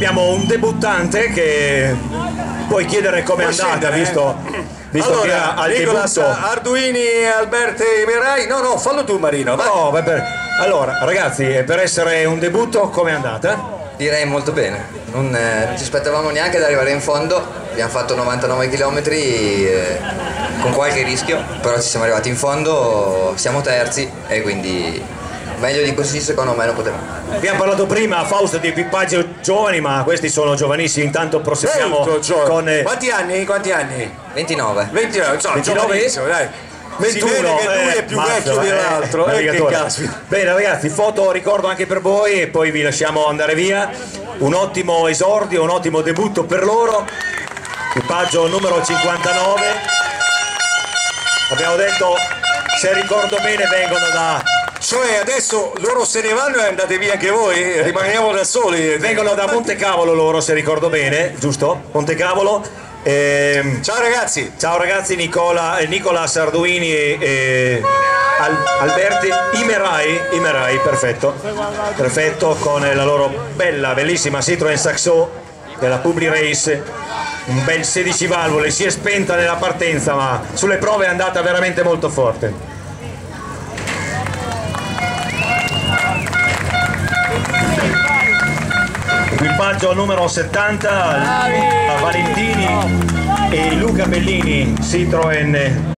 abbiamo un debuttante che puoi chiedere com'è Puoi andata, eh? visto, visto che allora, al Nicolas debutto... Arduini, Alberti Mirai. No, no, fallo tu Marino. vai. No, per- Allora, ragazzi, eh, per essere un debutto, com'è andata? Direi molto bene, non, eh, non ci aspettavamo neanche ad arrivare in fondo, abbiamo fatto 99 km con qualche rischio, però ci siamo arrivati in fondo, siamo terzi e quindi meglio di così secondo me non potevamo. Abbiamo parlato prima, Fausto, di equipaggio giovani, ma questi sono giovanissimi, intanto proseguiamo con... eh, Quanti anni? Quanti anni? 29. 29, insomma, 29? giovanissimo, dai. 21, si vede che lui eh, è più mazza, vecchio eh, dell'altro, eh, caspita. Bene ragazzi, foto ricordo anche per voi e poi vi lasciamo andare via. Un ottimo esordio, un ottimo debutto per loro. Equipaggio numero 59. Abbiamo detto, se ricordo bene, vengono da, Cioè adesso loro se ne vanno e andate via anche voi, rimaniamo da soli. vengono da Montecavolo loro, se ricordo bene, giusto? Montecavolo. Ehm, Ciao ragazzi. Ciao ragazzi, Nicola, eh, Nicola Sarduini e, e Al- Alberti Imerai, Imerai, perfetto, perfetto, con la loro bella, bellissima Citroen Saxo della Publi Race, un bel 16 valvole, si è spenta nella partenza ma sulle prove è andata veramente molto forte. Equipaggio numero 70, Valentini e Luca Bellini, Citroen